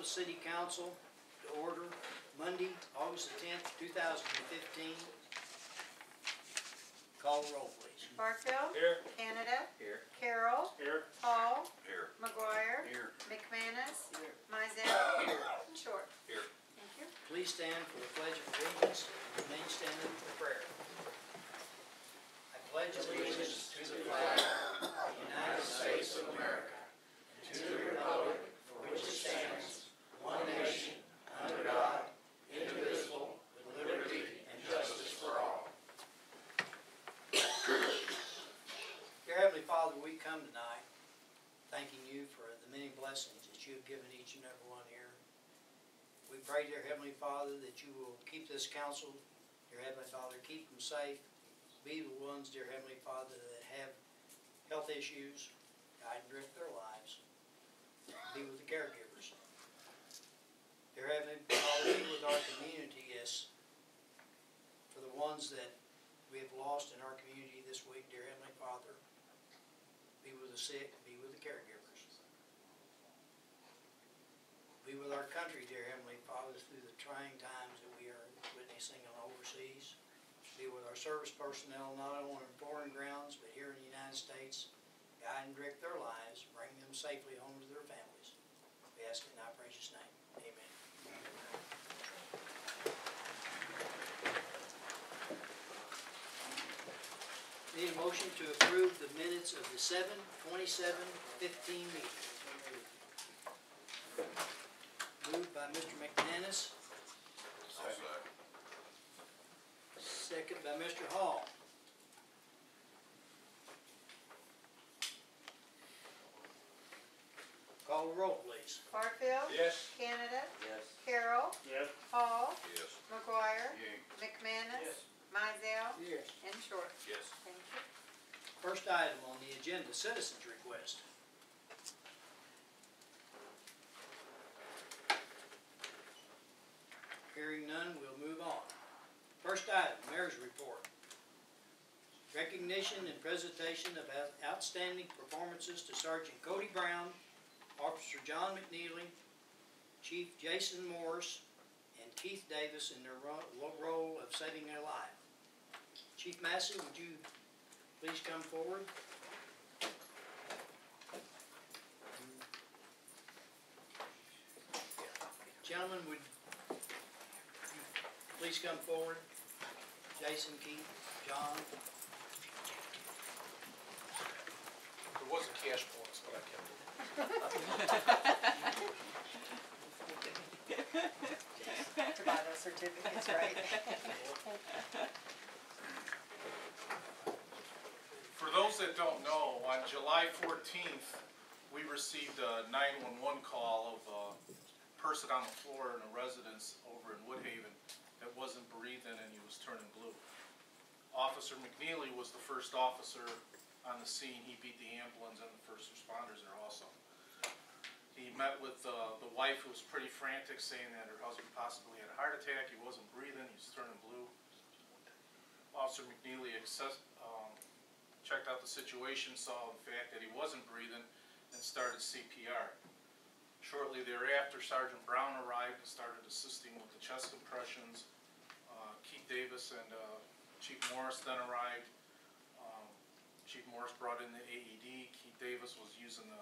the city council to order Monday, August the tenth, two thousand and fifteen. Call the roll, please. Barfield. Here. Canada. Here. Carroll. Here. Hall. Here. McGuire. Here. McManus. Here. Mizell. Here. And Short. Here. Thank you. Please stand for the pledge of allegiance and remain standing for prayer. I pledge allegiance to the flag of the United States of America and to the republic for which it stands, one nation, under God, indivisible, with liberty and justice for all. Dear Heavenly Father, we come tonight thanking you for the many blessings that you have given each and every one here. We pray, dear Heavenly Father, that you will keep this council, dear Heavenly Father, keep them safe. Be the ones, dear Heavenly Father, that have health issues, guide and direct their lives. Be with the caregivers. Dear Heavenly Father, be with our community as for the ones that we have lost in our community this week, dear Heavenly Father. Be with the sick, be with the caregivers. Be with our country, dear Heavenly Father, through the trying times that we are witnessing overseas. Be with our service personnel, not only on foreign grounds, but here in the United States. Guide and direct their lives, bring them safely home to their families. We ask it in thy precious name. Amen. Need a motion to approve the minutes of the 7 27 15 meeting. Moved by Mr. McManus, second by Mr. Hall. Call the roll, please. Barfield. Yes. Canada. Yes. Carroll. Yes. Hall. Yes. McGuire. Yay. McManus. Mizell. Yes. And Short. Yes. Thank you. First item on the agenda, citizens request. Hearing none, we'll move on. First item, mayor's report. Recognition and presentation of outstanding performances to Sergeant Cody Brown, Officer John McNeely, Chief Jason Morris, and Keith Davis in their ro- role of saving a life. Chief Massey, would you please come forward? Gentlemen, would you please come forward? Jason, Keith, John, There was a cash bonus, but I kept it. To buy those certificates, right? For those that don't know, on July fourteenth, we received a nine-one-one call of a person on the floor in a residence over in Woodhaven that wasn't breathing and he was turning blue. Officer McNeely was the first officer on the scene. He beat the ambulance and the first responders there also. He met with uh, the wife who was pretty frantic, saying that her husband possibly had a heart attack. He wasn't breathing, he was turning blue. Officer McNeely access, um, checked out the situation, saw the fact that he wasn't breathing, and started CPR. Shortly thereafter, Sergeant Brown arrived and started assisting with the chest compressions. Uh, Keith Davis and uh, Chief Morris then arrived. Chief Morris brought in the AED. Keith Davis was using the,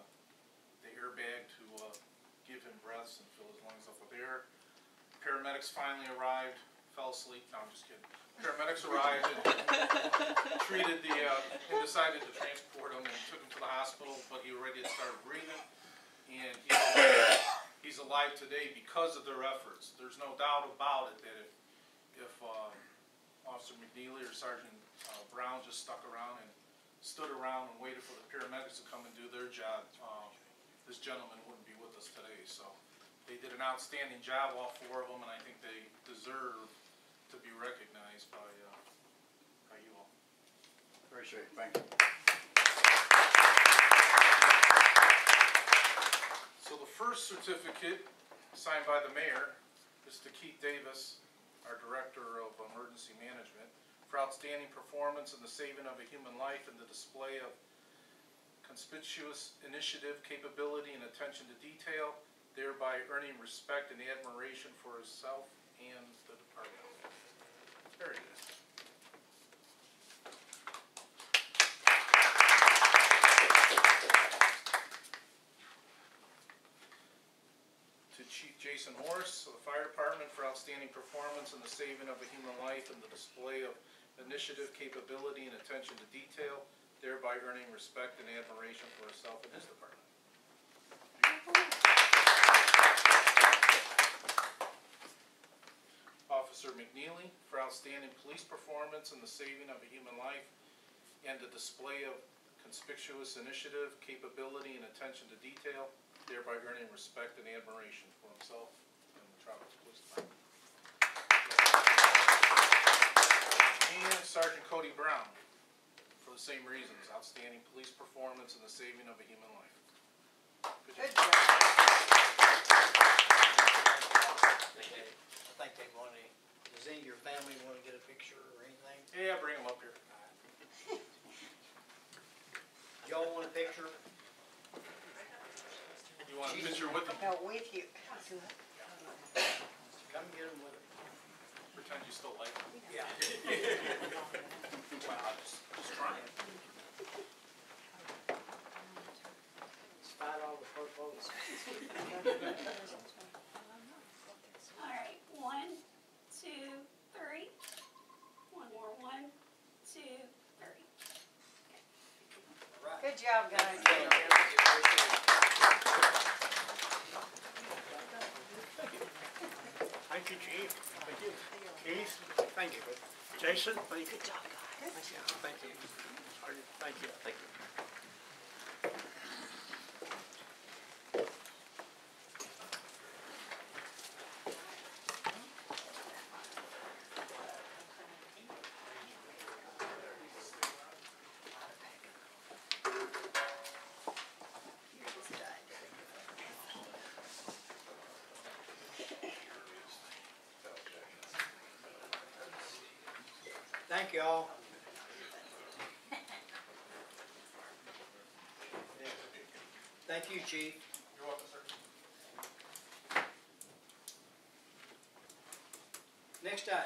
the airbag to uh, give him breaths and fill his lungs up with air. Paramedics finally arrived, fell asleep. No, I'm just kidding. Paramedics arrived and treated the, uh, and decided to transport him and took him to the hospital, but he already had started breathing. And he's alive, he's alive today because of their efforts. There's no doubt about it that if, if, uh, Officer McNeely or Sergeant, uh, Brown just stuck around and stood around and waited for the paramedics to come and do their job, um, this gentleman wouldn't be with us today, so. They did an outstanding job, all four of them, and I think they deserve to be recognized by, uh, by you all. Appreciate it, thank you. So the first certificate, signed by the mayor, is to Keith Davis, our Director of Emergency Management, for outstanding performance in the saving of a human life and the display of conspicuous initiative, capability, and attention to detail thereby earning respect and admiration for himself and the department. Very good. To Chief Jason Morris of the Fire Department for outstanding performance in the saving of a human life and the display of initiative, capability, and attention to detail, thereby earning respect and admiration for himself and his department. Officer McNeely for outstanding police performance in the saving of a human life and the display of conspicuous initiative, capability, and attention to detail, thereby earning respect and admiration for himself and the Metropolis Police Department. And Sergeant Cody Brown, for the same reasons, outstanding police performance and the saving of a human life. Good Good job. job. I think they wanted, does any of your family wanna get a picture or anything? Yeah, bring him up here. Y'all want a picture? You want a picture with him? No, with you. Come get them with it. Pretend you still like him. Yeah. Wow, just, just trying. Despite all the photos. All right, one, two, three. One more, one, two, three. Right. Good job, guys. Thank you, Chief. Thank you. Keith, thank you. Jason, thank you. Good job, guys. Thank you. Thank you. Thank you. Thank you all. Thank you, chief. You're welcome, sir. Next item,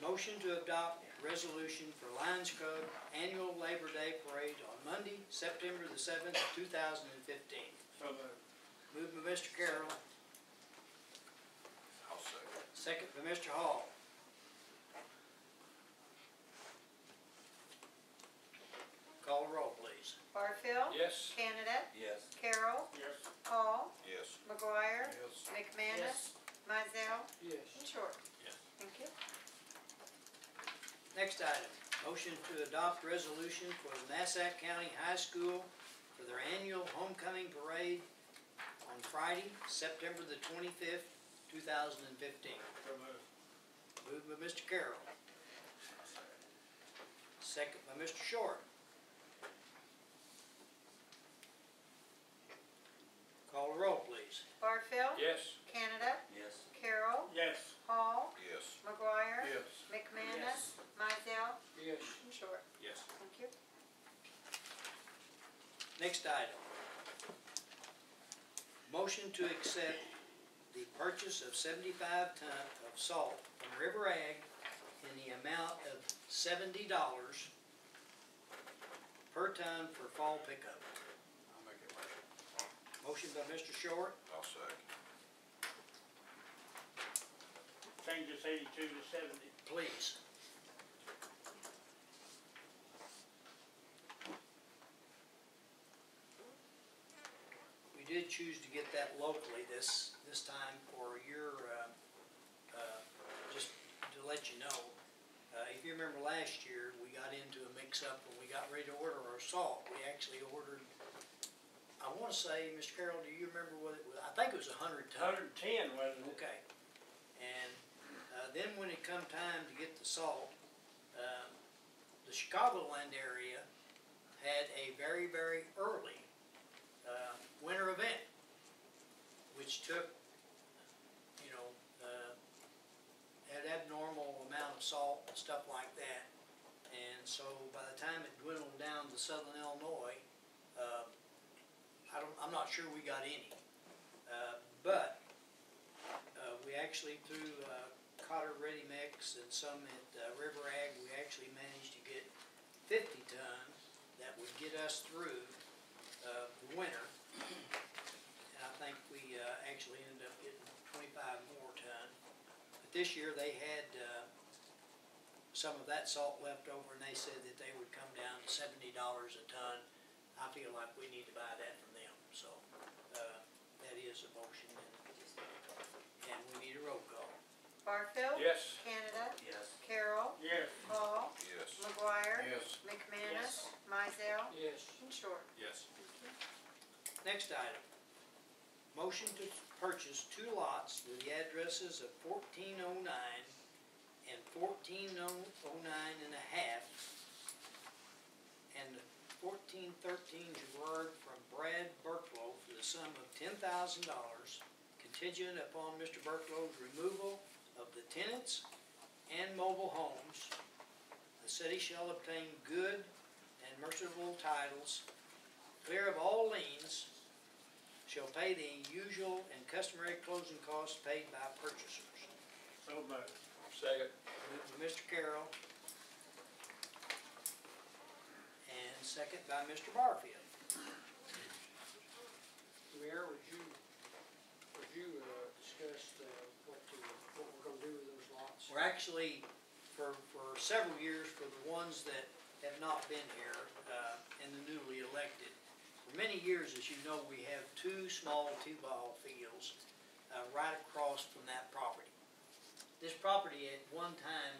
motion to adopt resolution for Lions Club Annual Labor Day Parade on Monday, September the seventh, two thousand and fifteen. Moved by Mr. Carroll, I'll second. second by Mr. Hall. Call the roll, please. Barfield. Yes. Canada. Yes. Carroll. Yes. Hall. Yes. McGuire. Yes. McManus. Mizell. Yes. And Short. Yes. Thank you. Next item, motion to adopt resolution for the Massac County High School for their annual homecoming parade on Friday, September the twenty-fifth, two thousand and fifteen. Moved by Mr. Carroll. Second by Mr. Short. Call the roll, please. Barfield. Yes. Canada. Yes. Carroll. Yes. Hall. Yes. McGuire. Yes. McManus. Mizell. Yes. And Short. Yes. Thank you. Next item. Motion to accept the purchase of seventy-five ton of salt from River Ag in the amount of seventy dollars per ton for fall pickup. I'll make it motion. Motion by Mr. Short, I'll second. Change this eighty-two to seventy. please. Did choose to get that locally this, this time for your, uh, uh, just to let you know. Uh, if you remember last year, we got into a mix-up when we got ready to order our salt. We actually ordered, I wanna say, Mr. Carroll, do you remember what it was? I think it was a hundred ton. Hundred and ten, wasn't it? Okay. And, uh, then when it come time to get the salt, um, the Chicagoland area had a very, very early, winter event, which took, you know, uh, had abnormal amount of salt and stuff like that. And so by the time it dwindled down to southern Illinois, uh, I don't, I'm not sure we got any. Uh, But, uh, we actually through, uh, Cotter Ready Mix and some at uh, River Ag, we actually managed to get fifty ton that would get us through, uh, the winter. And I think we, uh, actually ended up getting twenty-five more ton. But this year they had, uh, some of that salt left over and they said that they would come down to seventy dollars a ton. I feel like we need to buy that from them, so, uh, that is a motion and, and we need a roll call. Barfield. Yes. Canada. Yes. Carroll. Yes. Hall. Yes. McGuire. Yes. McManus. Yes. Mizell. Yes. And Short. Yes. Next item. Motion to purchase two lots with the addresses of fourteen oh nine and fourteen oh nine and a half. And fourteen thirteen Gerard from Brad Burklow for the sum of ten thousand dollars contingent upon Mr. Burklow's removal of the tenants and mobile homes. The city shall obtain good and merciful titles clear of all liens, shall pay the usual and customary closing costs paid by purchasers. So moved. Second. Moved by Mr. Carroll. And second by Mr. Barfield. Mayor, would you, would you, uh, discuss, uh, what to, what we're gonna do with those lots? We're actually, for, for several years, for the ones that have not been here, uh, and the newly elected, for many years, as you know, we have two small T-ball fields, uh, right across from that property. This property at one time,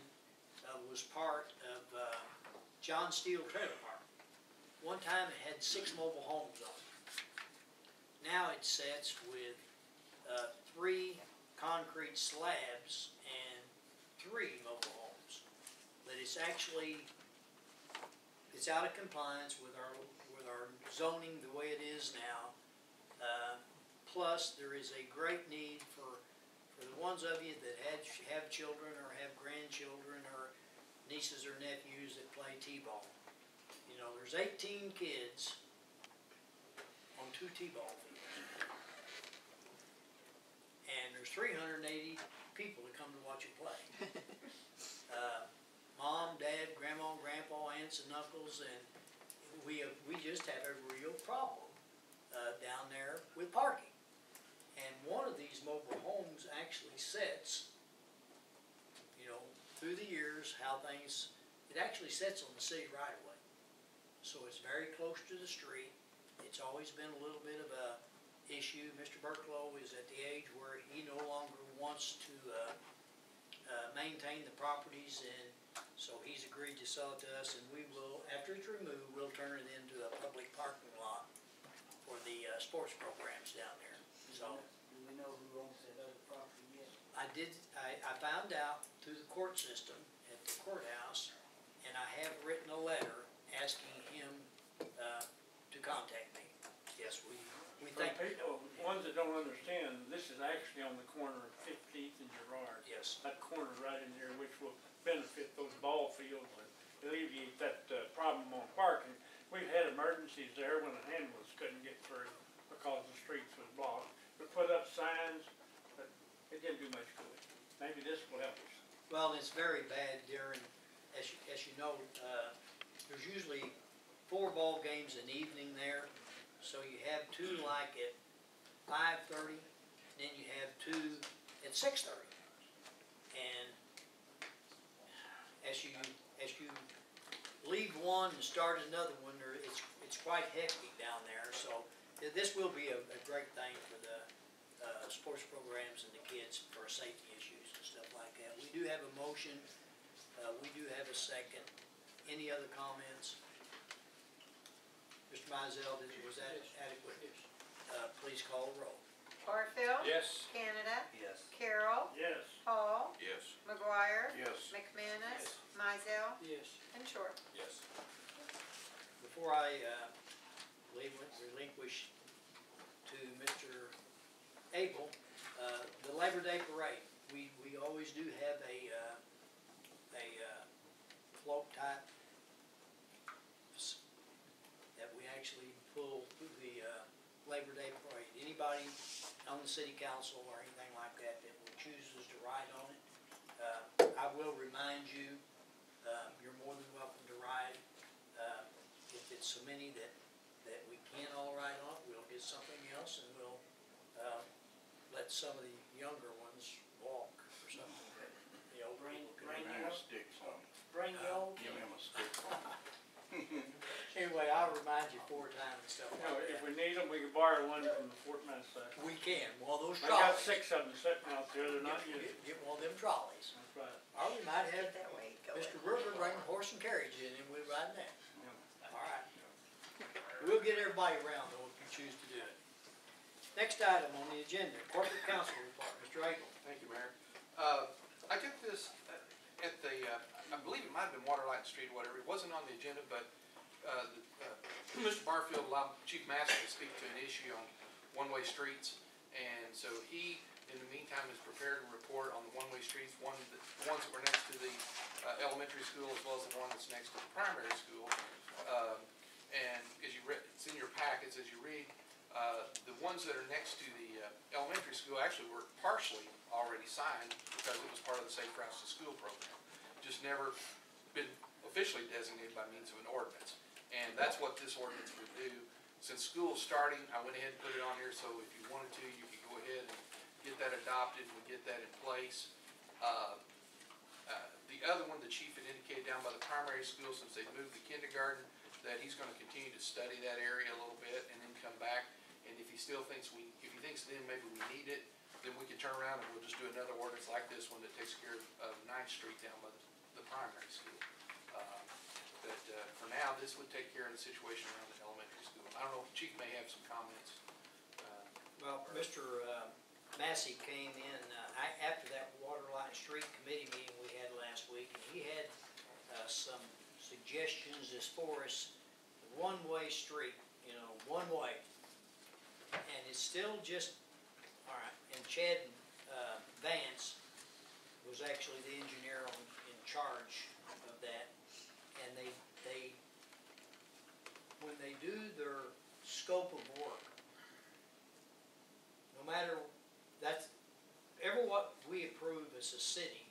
uh, was part of, uh, John Steele Trailer Park. One time it had six mobile homes on it. Now it sits with, uh, three concrete slabs and three mobile homes. But it's actually, it's out of compliance with our, with our zoning the way it is now. Uh, Plus, there is a great need for, for the ones of you that had, have children or have grandchildren or nieces or nephews that play T-ball. You know, there's eighteen kids on two T-ball fields. And there's three hundred and eighty people that come to watch you play. Uh, Mom, dad, grandma, grandpa, aunts and uncles, and we, have- we just have a real problem, uh, down there with parking. And one of these mobile homes actually sits, you know, through the years, how things, it actually sits on the city right of way. So it's very close to the street. It's always been a little bit of a issue. Mr. Burklow is at the age where he no longer wants to, uh, uh, maintain the properties and so he's agreed to sell it to us and we will, after it's removed, we'll turn it into a public parking lot for the, uh, sports programs down there. So Do we know who owns that other property yet? I did, I, I found out through the court system at the courthouse and I have written a letter asking him, uh, to contact me. Yes, we, we For think, people, ones that don't understand, this is actually on the corner of Fifteenth and Gerard. yes, That corner right in there, which will benefit those ball fields and alleviate that, uh, problem on parking. We've had emergencies there when the ambulance couldn't get through because the streets was blocked. We put up signs, but it didn't do much good. Maybe this will help us. well, it's very bad during, as you, as you know, uh, there's usually four ball games an evening there. So you have two like at five thirty, then you have two at six thirty. And as you, as you leave one and start another one, there, it's, it's quite hectic down there, so this will be a, a great thing for the, uh, sports programs and the kids for safety issues and stuff like that. We do have a motion, uh, we do have a second. Any other comments? Mr. Mizell, did- was that adequate? Yes. Uh, please call the roll. Barfield. Yes. Canada. Yes. Carroll. Yes. Hall. Yes. McGuire. Yes. McManus. Mizell. Yes. And Short. Yes. Before I, uh, leave- relinquish to Mr. Abel, uh, the Labor Day Parade, we, we always do have a, uh, a, uh, float type s- that we actually pull the, uh, Labor Day Parade. Anybody, on the city council or anything like that that chooses to ride on it, uh, I will remind you, uh, you're more than welcome to ride. Uh, If it's so many that, that we can't all ride on, we'll get something else and we'll, uh, let some of the younger ones walk or something. The old Bring- people can bring ride. your- Sticks on. Bring the old. Give him a stick. Anyway, I'll remind you four times and stuff You know, like if that. we need them, we can borrow one from the Fort Massac. We can, one of those I got trolleys. six of them sitting out there, they're not Get- used. Get, get one of them trolleys. That's right. Or we might have That way it Mr. Ruger bring a horse and carriage in and we'll ride that. Yeah. All right. We'll get everybody around though if you choose to do it. Next item on the agenda, corporate council report, Mr. Agel. Thank you, Mayor. Uh, I got this uh, at the, uh, I believe it might have been Waterlight Street or whatever, it wasn't on the agenda, but, uh, uh, Mr. Barfield allowed Chief Massey to speak to an issue on one-way streets. And so he, in the meantime, has prepared a report on the one-way streets, one, the ones that were next to the, uh, elementary school as well as the one that's next to the primary school. Um, and as you read, it's in your packets, as you read, uh, the ones that are next to the uh, elementary school actually were partially already signed because it was part of the Safe Routes to School program. Just never been officially designated by means of an ordinance. And that's what this ordinance would do. Since school's starting, I went ahead and put it on here, so if you wanted to, you could go ahead and get that adopted and get that in place. Uh, uh, The other one, the chief had indicated down by the primary school, since they've moved the kindergarten, that he's gonna continue to study that area a little bit and then come back. And if he still thinks we, if he thinks then maybe we need it, then we can turn around and we'll just do another ordinance like this one that takes care of, of Ninth Street down by the, the primary school. But, uh, for now, this would take care of the situation around the elementary school. I don't know, if Chief may have some comments. Uh, Well, Mr. uh, Massey came in, uh, after that Waterline Street Committee meeting we had last week, and he had uh, some suggestions as far as one-way street, you know, one way. And it's still just, all right, and Chad uh, Vance was actually the engineer on, in charge of that. And they, they, when they do their scope of work, no matter, that's, ever what we approve as a city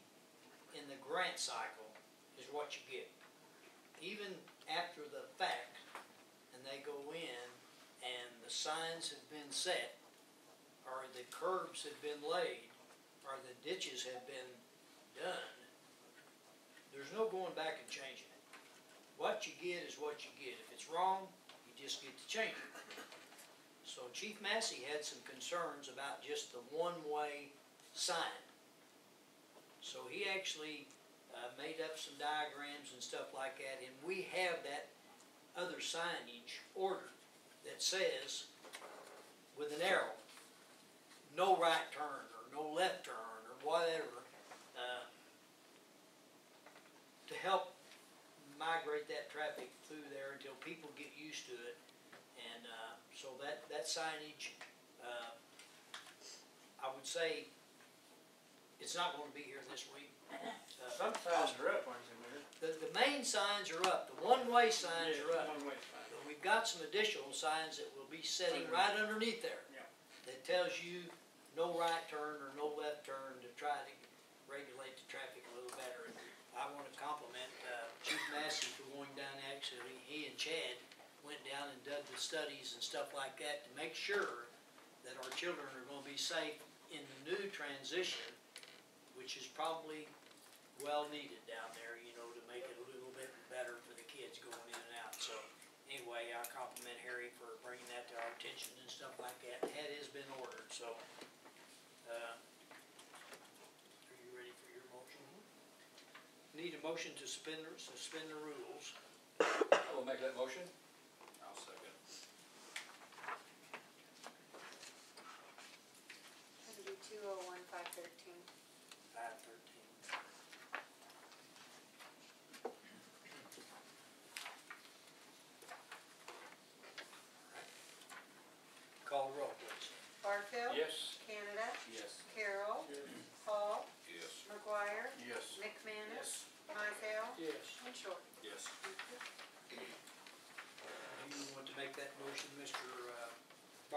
in the grant cycle is what you get. Even after the fact, and they go in and the signs have been set, or the curbs have been laid, or the ditches have been done, there's no going back and changing. What you get is what you get. If it's wrong, you just get to change it. So Chief Massey had some concerns about just the one-way sign. So he actually uh, made up some diagrams and stuff like that, and we have that other signage ordered that says, with an arrow, no right turn, or no left turn, or whatever, uh, to help migrate that traffic through there until people get used to it. And, uh, so that, that signage, uh, I would say, it's not gonna be here this week. Uh, Some signs are up, aren't they, The, the main signs are up, the one-way signs are up. One-way sign. But we've got some additional signs that will be sitting right underneath there. Yeah. That tells you no right turn or no left turn to try to regulate the traffic a little better. And I wanna compliment, uh, Chief Massey for going down, actually, he and Chad went down and did the studies and stuff like that to make sure that our children are gonna be safe in the new transition, which is probably well needed down there, you know, to make it a little bit better for the kids going in and out. So anyway, I compliment Harry for bringing that to our attention and stuff like that. That has been ordered, so. uh, Are you ready for your motion? Need a motion to suspend, suspend the rules. I will make that motion.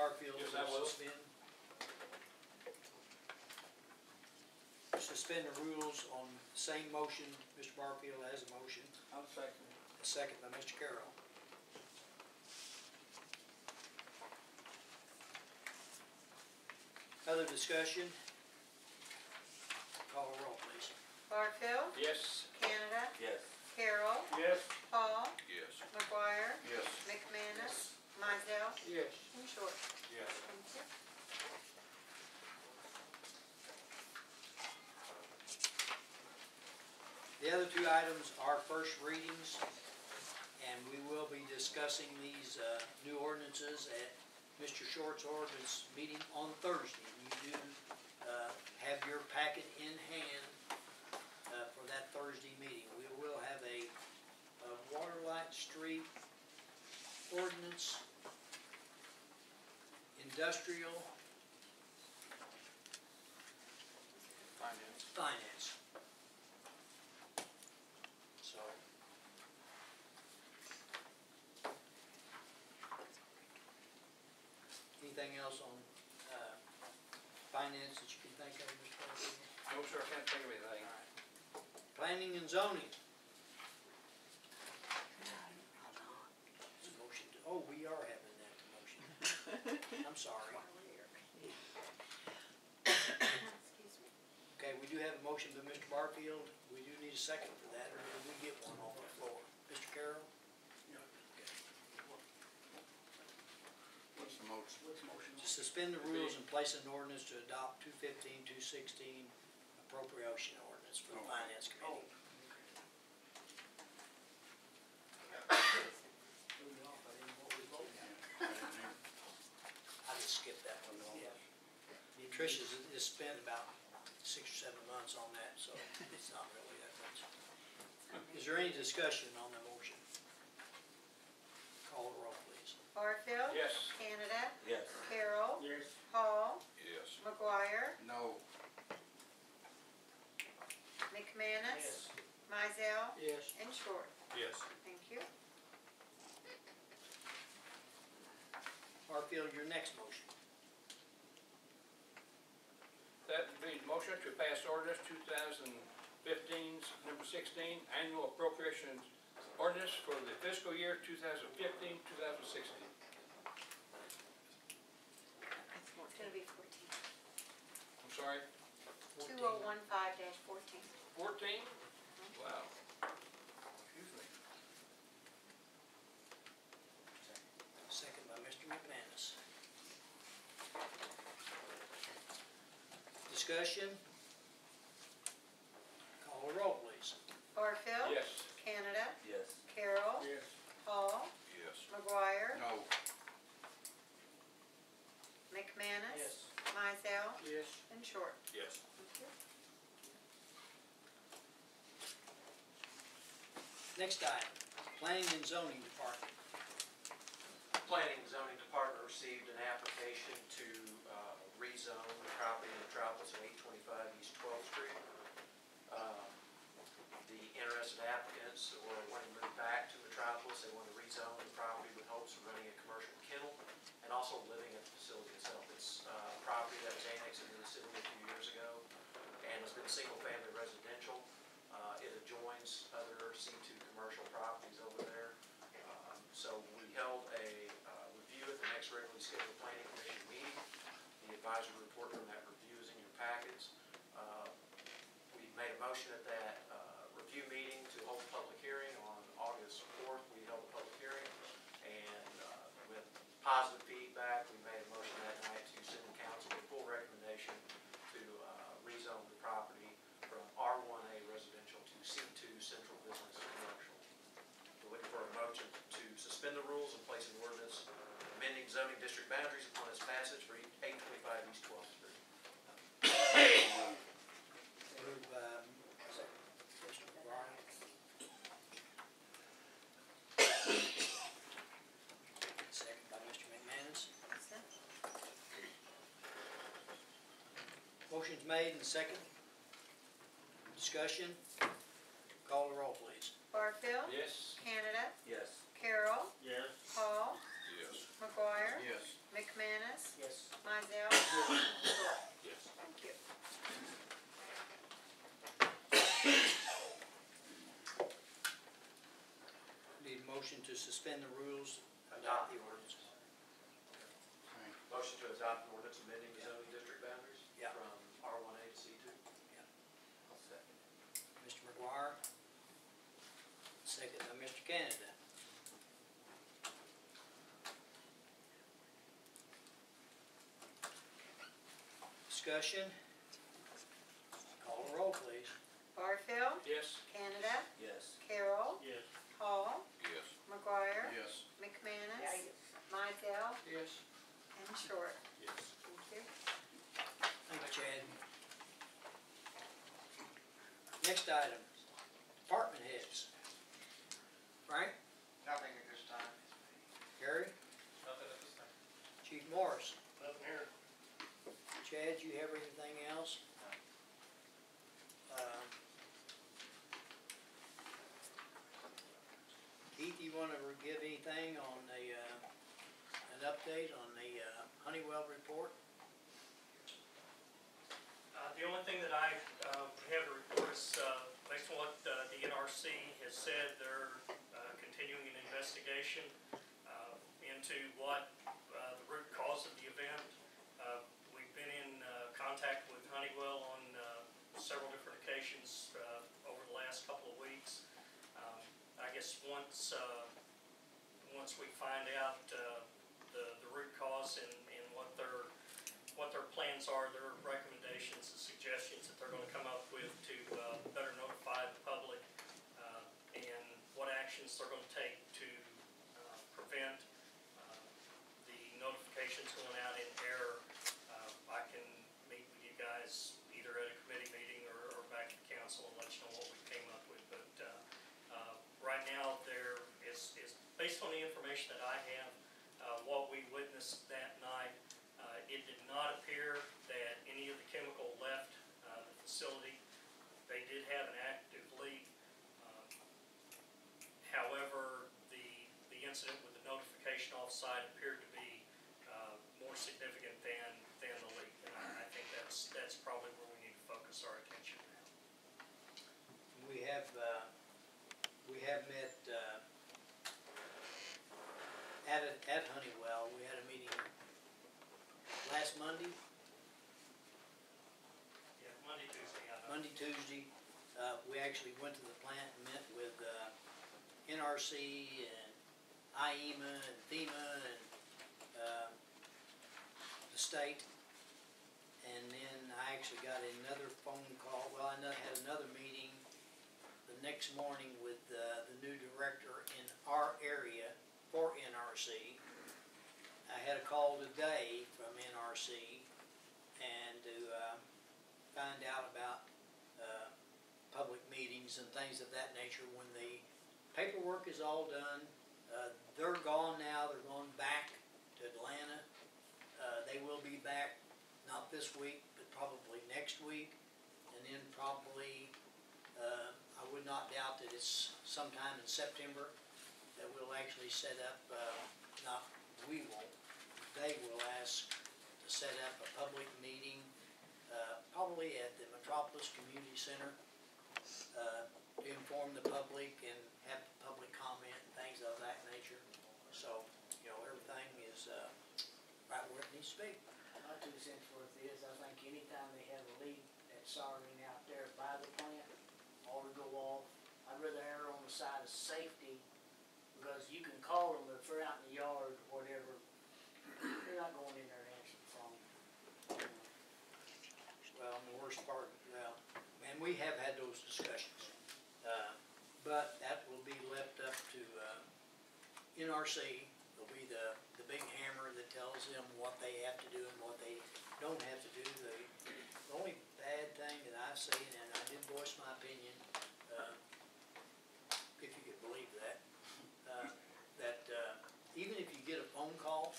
Barfield Yes, suspend. Suspend the rules on same motion, Mr. Barfield has a motion, I'll second. a second by Mr. Carroll. Other discussion? Call a roll, please. Barfield, Yes. Canada, Yes. Carroll, Yes. Paul, Yes. McGuire, Yes. McManus, Mizell, Yes. and Short. Yes. Thank you. The other two items are first readings, and we will be discussing these uh, new ordinances at Mr. Short's ordinance meeting on Thursday. You do uh, have your packet in hand uh, for that Thursday meeting. We will have a a Waterlight Street ordinance, industrial Finance. finance. So. Anything else on, uh, finance that you can think of, Mr. President? No, sir, I can't think of anything. Planning and zoning. It's a motion to, oh, we are having that motion. I'm sorry. Excuse me. Okay, we do have a motion by Mr. Barfield. We do need a second for that, or did we get one on the floor? Mr. Carroll? What's the motion? To suspend the rules and place an ordinance to adopt 215, 216 appropriation ordinance for the finance committee. I just that one, yeah. Tricia's has spent about six or seven months on that, so it's not really that much. Is there any discussion on the motion? Call the roll, please. Barfield. Yes. Canada, Yes. Carroll, Yes. Paul, Yes. McGuire, No. McManus, Yes. Mizell, Yes. and Short. Yes. Thank you. Barfield, your next motion. That motion to pass ordinance 2015, number 16, annual appropriations ordinance for the fiscal year 2015, 2016. It's gonna be fourteen. I'm sorry, Two oh one five dash fourteen. 14? Wow. Excuse me. Second by Mr. McManus. Discussion? Call a roll, please. Barfield. Yes. Canada, Yes. Carroll, Yes. Paul, Yes. McGuire, No. McManus, Yes. Mizell, Yes. and Short. Yes. Next item, planning and zoning department. Planning and zoning department received an application to uh, rezone the property in Metropolis at eight twenty-five East Twelfth Street. Uh, The interested applicants were wanting to move back to Metropolis, they want to rezone the property with hopes of running a commercial kennel and also living at the facility itself. It's uh, property that was annexed into the city a few years ago and has been single-family residential. Uh, It adjoins other C2 commercial properties over there. Um, So we held a uh, review at the next regularly scheduled planning advisory report from that review is in your packets. Uh, We made a motion at that uh, review meeting to hold a public hearing on August 4th. We held a public hearing and uh, with positive feedback, we made a motion that night to send the council a full recommendation to uh, rezone the property from R1A residential to C2 central business commercial. We're looking for a motion to suspend the rules and place an ordinance amending zoning district boundaries upon its passage for Motion's made and second. Discussion. Call the roll, please. Barfield. Yes. Canada. Yes. Carroll. Yes. Hall. Yes. McGuire. Yes. McManus. Yes. Mizell. Yes. Thank you. Need a motion to suspend the rules, adopt the ordinance. Motion to adopt the ordinance amending zoning district boundaries? Yeah. From Second by Mr. Canada. Discussion? Call the roll, please. Barfield. Yes. Canada. Yes. Carroll. Yes. Hall. Yes. McGuire. Yes. McManus. Mizell. Yes. And Short. Yes. Thank you. Thank you, Chad. Next item, department heads. Frank, Nothing at this time. Gary, Nothing at this time. Chief Morris. Nothing here. Chad, you have anything else? Um, Keith, you wanna give anything on the, uh, an update on the uh, Honeywell report? Uh, The only thing that I uh, have to report is, uh, based on what uh, the NRC has said, they're uh, continuing an investigation uh, into what uh, the root cause of the event. Uh, We've been in uh, contact with Honeywell on uh, several different occasions uh, over the last couple of weeks. Um, I guess once, uh, once we find out uh, the the root cause and and what their what their plans are, their recommendations and suggestions that they're gonna come up with to, uh, better notify the public, uh, and what actions they're gonna take to, prevent, uh, the notifications going out in error. Uh, I can meet with you guys either at a committee meeting or, or back at council and let you know what we came up with, but, uh, uh, right now, there is, is, based information that I have, uh, what we witnessed that night, uh, It did not appear that any of the chemical left uh, the facility. They did have an active leak. Um, However, the, the incident with the notification off-site appeared to be uh, more significant than, than the leak. And I I think that's, that's probably where we need to focus our attention now. We have, uh, we have met, uh, at, a- at Honeywell, we had a meeting last Monday, Yeah, Monday, Tuesday, I know. Monday, Tuesday. Uh, we actually went to the plant and met with, uh, NRC and IEMA and FEMA and, uh, the state. And then I actually got another phone call, well, I know- had another meeting the next morning with, uh, the new director in our area for NRC. I had a call today from NRC and to, uh, find out about, uh, public meetings and things of that nature. When the paperwork is all done, uh, they're gone now, they're going back to Atlanta. Uh, they will be back, not this week, but probably next week. And then probably, uh, I would not doubt that it's sometime in September that we'll actually set up, uh, not, we won't, they will ask to set up a public meeting, uh, probably at the Metropolis Community Center, uh, to inform the public and have public comment and things of that nature. So, you know, everything is, uh, right where it needs to be. My two cents worth is, I think anytime they have a leak that's soldering out there by the plant, ought to go off. I'd rather err on the side of safety, because you can call them if they're out in the yard or whatever, they're not going in there the phone. Well, the worst part, well, and we have had those discussions. Uh, But that will be left up to uh, NRC. It'll be the, the big hammer that tells them what they have to do and what they don't have to do. The the only bad thing that I've seen, and I did voice my opinion, uh, if you could believe that, uh, that uh, even if you get a phone call,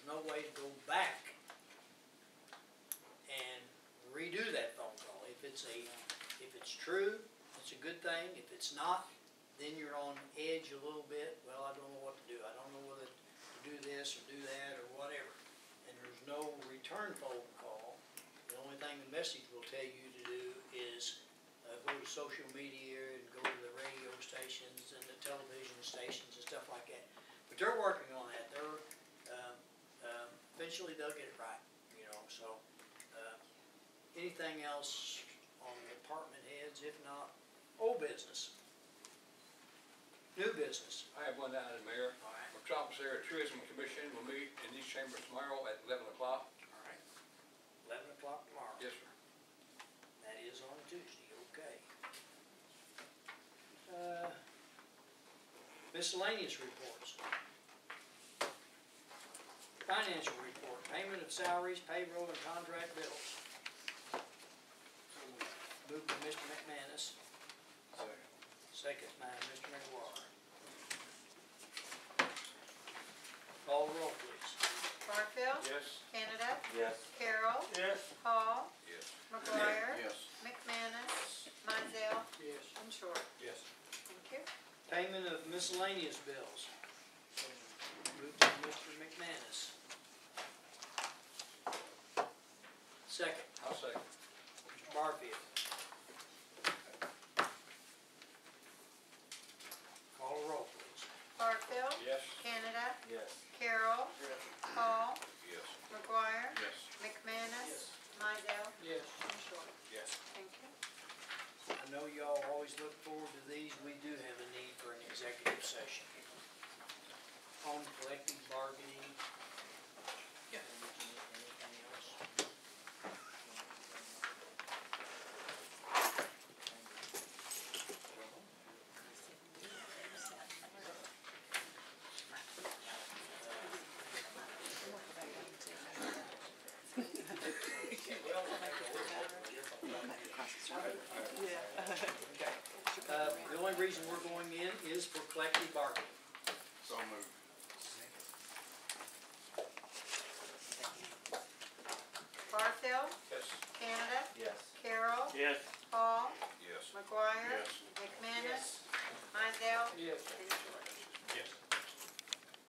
there's no way to go back and redo that phone call. If it's a, if it's true, it's a good thing. If it's not, then you're on edge a little bit. Well, I don't know what to do. I don't know whether to do this or do that or whatever. And there's no return phone call. The only thing the message will tell you to do is, uh, go to social media and go to the radio stations and the television stations and stuff like that. But they're working on that, they're, eventually they'll get it right, you know, so, uh, anything else on the department heads, if not, old business? New business? I have one down mayor. All right. Metropolis Area Tourism Commission will meet in these chambers tomorrow at eleven o'clock. All right. Eleven o'clock tomorrow. Yes, sir. That is on Tuesday, okay. Uh, Miscellaneous reports. Financial report, payment of salaries, payroll, and contract bills. Moved by Mr. McManus, second by Mr. McGuire. Call the roll, please. Barfield. Yes. Canada. Yes. Carroll. Yes. Hall. Yes. McGuire. Yes. McManus. Mizell. Yes. And Short. Yes. Thank you. Payment of miscellaneous bills. Moved by Mr. McManus. Second, I'll second. Mr. Barfield. Call a roll, please. Barfield. Yes. Canada. Yes. Carroll. Hall. Yes. McGuire. Yes. McManus. Mizell. Yes. And Short. Yes. Thank you. I know y'all always look forward to these, we do have a need for an executive session. On collective bargaining.